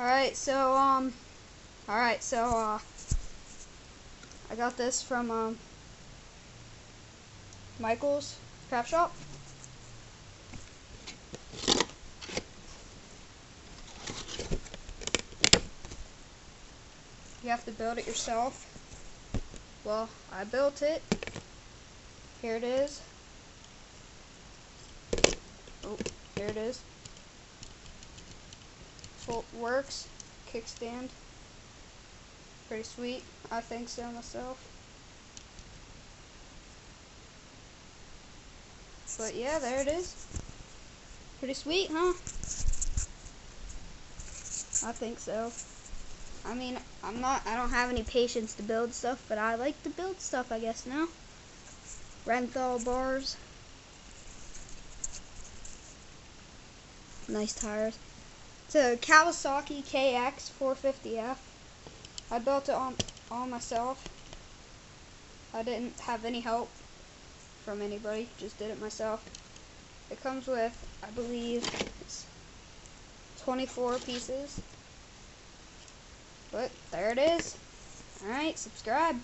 Alright, so, um, alright, so, uh, I got this from, um, Michael's Craft Shop. You have to build it yourself. Well, I built it. Here it is. Oh, here it is works. Kickstand. Pretty sweet. I think so myself. But yeah, there it is. Pretty sweet, huh? I think so. I mean, I'm not, I don't have any patience to build stuff, but I like to build stuff, I guess, now. Renthal bars. Nice tires. It's a Kawasaki KX 450F. I built it all, all myself. I didn't have any help from anybody, just did it myself. It comes with, I believe, 24 pieces. But there it is. Alright, subscribe.